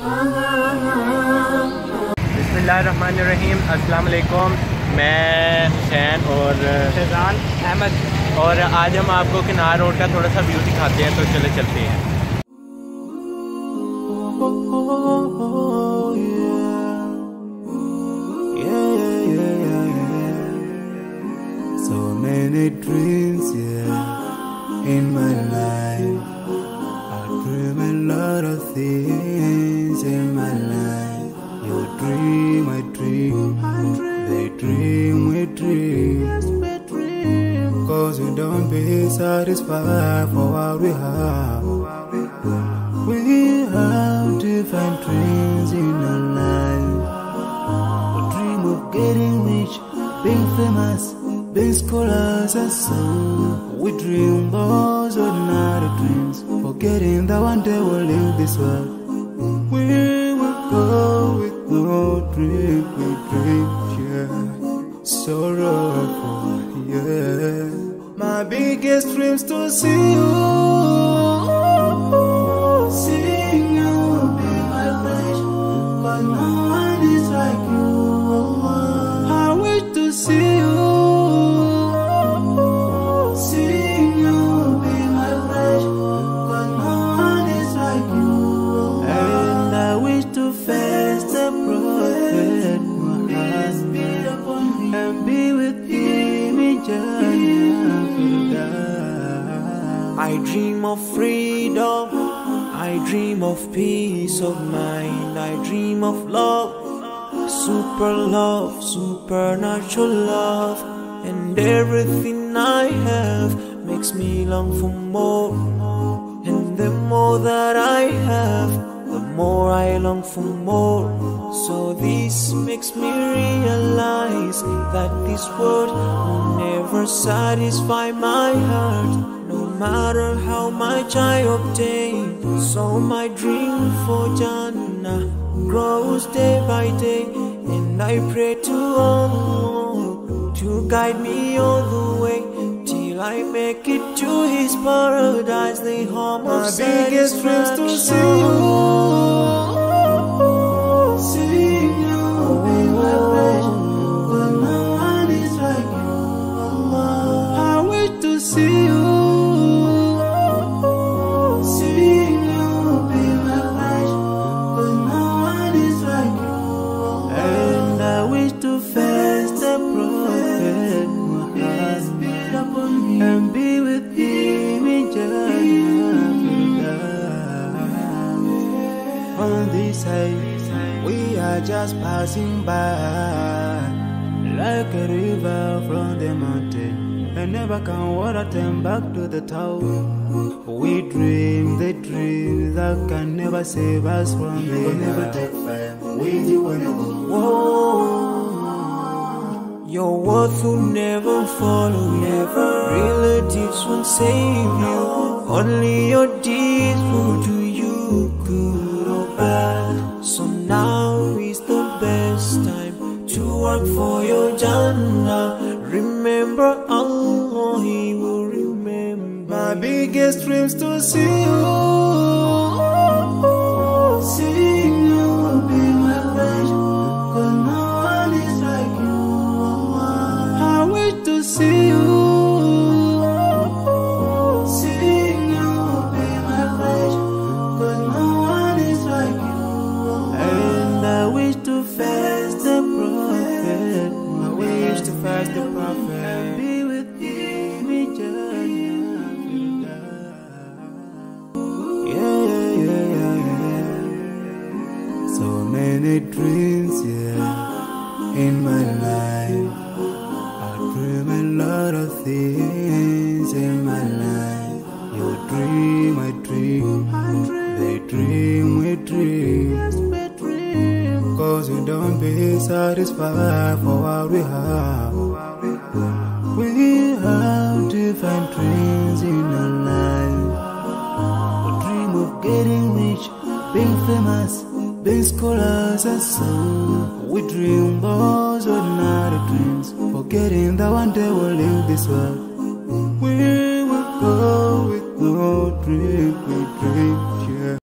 बसमीम अस्सलाम मैं हुसैन और फैज़ान अहमद। और आज हम आपको किनार रोड का थोड़ा सा व्यू दिखाते हैं तो चले चलते हैं। So many dreams, Cause we don't be satisfied for what we have. We have different dreams in our life. We dream of getting rich, being famous, being scholars and so. We dream those ordinary dreams, forgetting that one day we'll leave this world. We will go with no dream, we dream, yeah. Sorrowful. My biggest dreams to see you. Seeing you be my flesh, but no one is like you. I wish to see you. Seeing you be my flesh, but no one is like you. And I wish to face the prophet Muhammad and be with him in I dream of freedom. I dream of peace of mind. I dream of love. Super love, supernatural love. And everything I have makes me long for more. And the more that I have, the more I long for more. So this makes me realize that this world will never satisfy my heart, no matter how much I obtain. So my dream for Jannah grows day by day, and I pray to Allah to guide me all the way. Till I make it to His paradise, the home My of biggest dreams to see you. Seeing you be my flesh, but no one is like you. I wish to see Jannah. On we are just passing by, like a river from the mountain, and never can water turn back to the town. We dream the dream that can never save us from the We'll never take fire with you whenever. Whoa. Your worth will never follow. Never. Relatives won't save you. Only your deeds will do now is the best time to work for your Jannah. Remember Allah, He will remember. My biggest dreams to see you. Many dreams, yeah, in my life. I dream a lot of things in my life. You dream, I dream, they dream, we dream. Cause we don't be satisfied for what we have. We have different dreams scholars and so. We dream those ordinary dreams, forgetting that one day we'll leave this world. We will go with no dream, we dream.